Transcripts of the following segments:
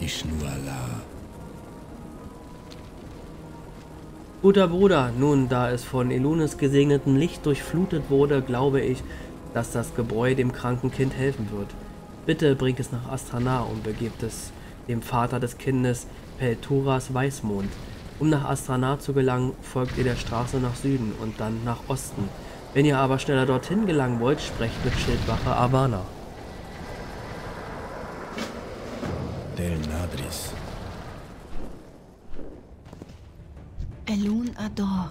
Ishnuala. Guter Bruder, nun, da es von Elunes gesegnetem Licht durchflutet wurde, glaube ich, dass das Gebräu dem kranken Kind helfen wird. Bitte bringt es nach Astana und begebt es dem Vater des Kindes Pelturas Weißmond. Um nach Astana zu gelangen, folgt ihr der Straße nach Süden und dann nach Osten. Wenn ihr aber schneller dorthin gelangen wollt, sprecht mit Schildwache Avana. Ternadris. Elun Ador.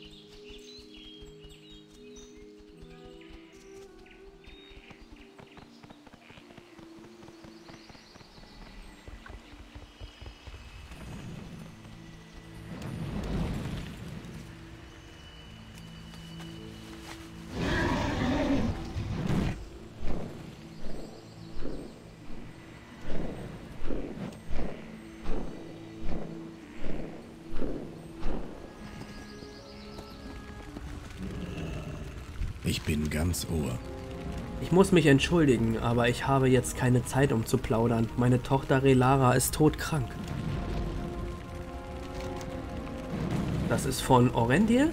Ich bin ganz Ohr. Ich muss mich entschuldigen, aber ich habe jetzt keine Zeit, um zu plaudern. Meine Tochter Relara ist todkrank. Das ist von Orendiel?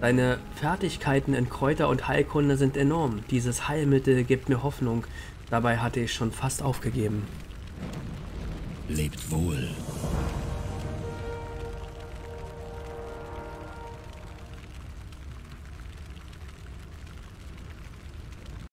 Deine Fertigkeiten in Kräuter und Heilkunde sind enorm. Dieses Heilmittel gibt mir Hoffnung. Dabei hatte ich schon fast aufgegeben. Lebt wohl.